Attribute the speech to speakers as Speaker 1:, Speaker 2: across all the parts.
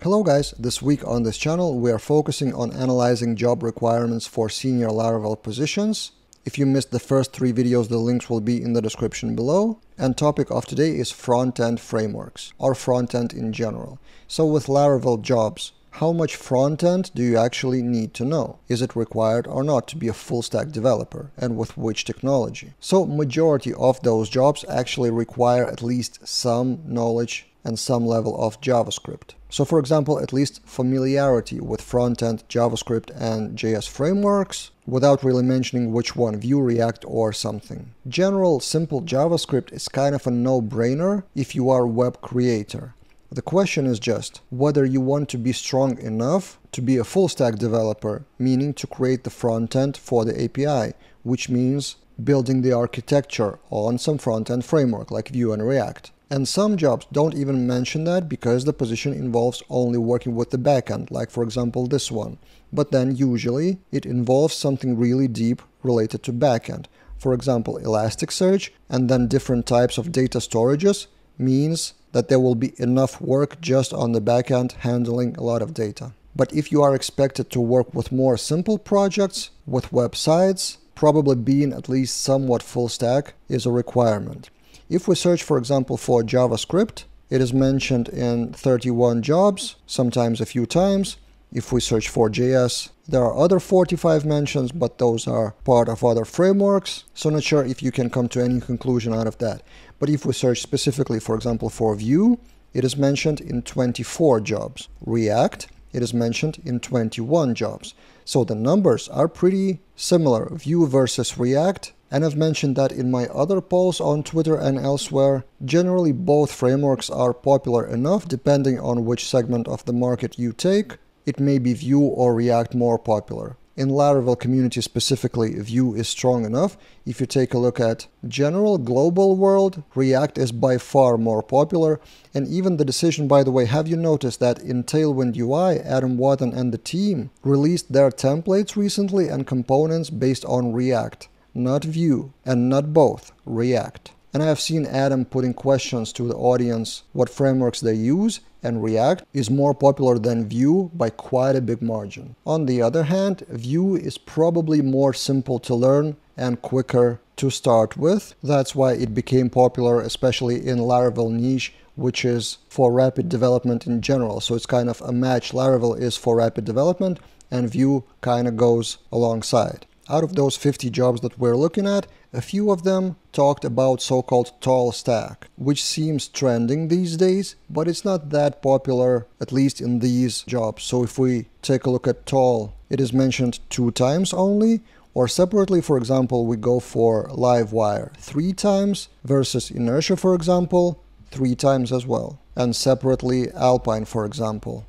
Speaker 1: Hello guys, this week on this channel we are focusing on analyzing job requirements for senior Laravel positions. If you missed the first three videos, the links will be in the description below. And topic of today is front-end frameworks, or front-end in general. So with Laravel jobs, how much front end do you actually need to know? Is it required or not to be a full stack developer and with which technology? So majority of those jobs actually require at least some knowledge and some level of JavaScript. So for example, at least familiarity with front-end JavaScript and JS frameworks without really mentioning which one, Vue, React or something. General simple JavaScript is kind of a no-brainer if you are a web creator. The question is just whether you want to be strong enough to be a full stack developer, meaning to create the front end for the API, which means building the architecture on some front end framework like Vue and React. And some jobs don't even mention that because the position involves only working with the backend, like for example this one. But then usually it involves something really deep related to backend. For example, Elasticsearch and then different types of data storages means that there will be enough work just on the backend handling a lot of data. But if you are expected to work with more simple projects, with websites, probably being at least somewhat full stack is a requirement. If we search, for example, for JavaScript, it is mentioned in 31 jobs, sometimes a few times. If we search for JS, there are other 45 mentions, but those are part of other frameworks, so not sure if you can come to any conclusion out of that. But if we search specifically, for example, for Vue, it is mentioned in 24 jobs. React, it is mentioned in 21 jobs. So the numbers are pretty similar, Vue versus React, and I've mentioned that in my other polls on Twitter and elsewhere. Generally, both frameworks are popular enough depending on which segment of the market you take it may be Vue or React more popular. In Laravel community specifically, Vue is strong enough. If you take a look at general global world, React is by far more popular. And even the decision, by the way, have you noticed that in Tailwind UI, Adam Wathan and the team released their templates recently and components based on React, not Vue, and not both, React. And I have seen Adam putting questions to the audience what frameworks they use, and React is more popular than Vue by quite a big margin. On the other hand, Vue is probably more simple to learn and quicker to start with. That's why it became popular, especially in Laravel niche, which is for rapid development in general. So it's kind of a match. Laravel is for rapid development and Vue kind of goes alongside. Out of those 50 jobs that we're looking at, a few of them talked about so-called tall stack, which seems trending these days, but it's not that popular, at least in these jobs. So if we take a look at tall, it is mentioned two times only, or separately, for example, we go for Livewire three times versus Inertia, for example, three times as well. And separately, Alpine, for example,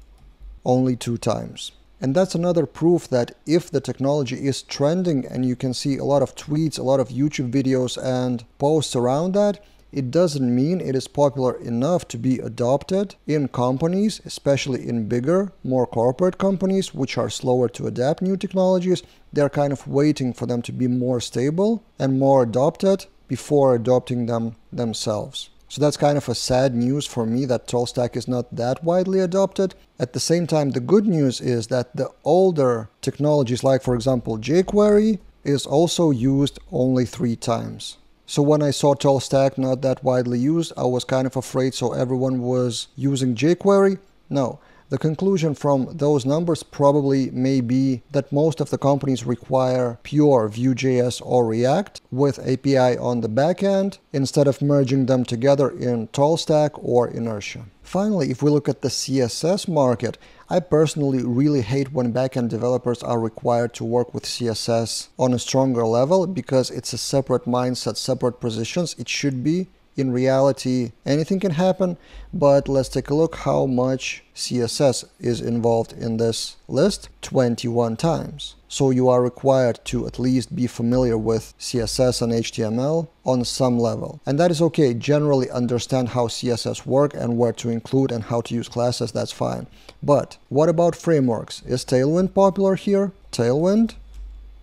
Speaker 1: only two times. And that's another proof that if the technology is trending and you can see a lot of tweets, a lot of YouTube videos and posts around that, it doesn't mean it is popular enough to be adopted in companies, especially in bigger, more corporate companies, which are slower to adapt new technologies. They're kind of waiting for them to be more stable and more adopted before adopting them themselves. So that's kind of a sad news for me that TallStack is not that widely adopted. At the same time, the good news is that the older technologies, like for example jQuery, is also used only three times. So when I saw TallStack not that widely used, I was kind of afraid so everyone was using jQuery. No, the conclusion from those numbers probably may be that most of the companies require pure Vue.js or React with API on the backend instead of merging them together in TallStack or Inertia. Finally, if we look at the CSS market, I personally really hate when backend developers are required to work with CSS on a stronger level because it's a separate mindset, separate positions. It should be in reality anything can happen but let's take a look how much css is involved in this list. 21 times. So you are required to at least be familiar with css and html on some level. And that is okay. Generally understand how css work and where to include and how to use classes. That's fine. But what about frameworks? Is tailwind popular here? Tailwind?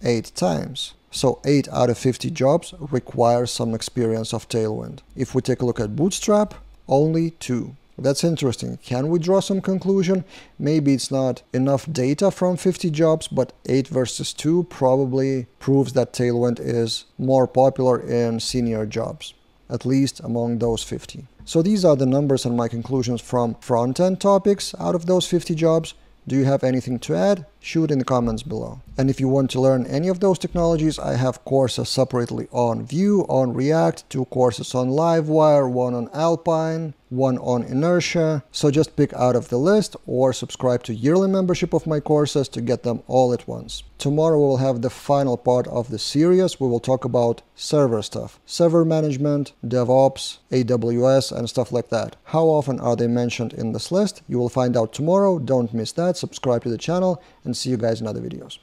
Speaker 1: Eight times so 8 out of 50 jobs require some experience of Tailwind. If we take a look at Bootstrap, only 2. That's interesting. Can we draw some conclusion? Maybe it's not enough data from 50 jobs, but 8 versus 2 probably proves that Tailwind is more popular in senior jobs, at least among those 50. So these are the numbers and my conclusions from front-end topics out of those 50 jobs. Do you have anything to add? Shoot in the comments below. And if you want to learn any of those technologies, I have courses separately on Vue, on React, two courses on Livewire, one on Alpine, one on Inertia. So just pick out of the list or subscribe to yearly membership of my courses to get them all at once. Tomorrow we'll have the final part of the series. We will talk about server stuff, server management, DevOps, AWS, and stuff like that. How often are they mentioned in this list? You will find out tomorrow. Don't miss that. Subscribe to the channel and see you guys in other videos.